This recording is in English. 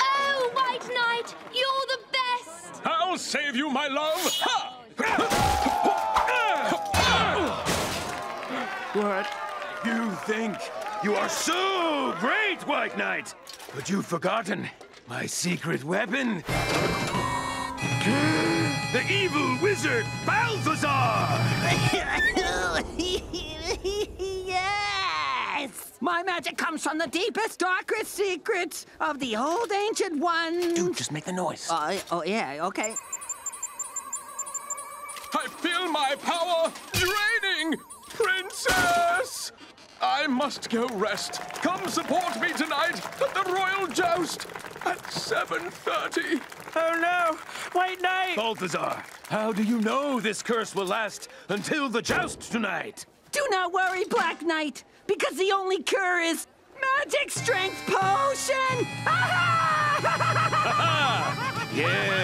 Oh, White Knight, you're the best! I'll save you, my love! What? You think you are so great, White Knight! But you've forgotten my secret weapon. The evil wizard, Balthazar! My magic comes from the deepest, darkest secrets of the old ancient one. Dude, just make the noise. Uh, oh, yeah, okay. I feel my power draining! Princess! I must go rest. Come support me tonight at the royal joust at 7.30. Oh no! White Knight! Balthazar, how do you know this curse will last until the joust tonight? Do not worry, Black Knight, because the only cure is magic strength potion! Yeah!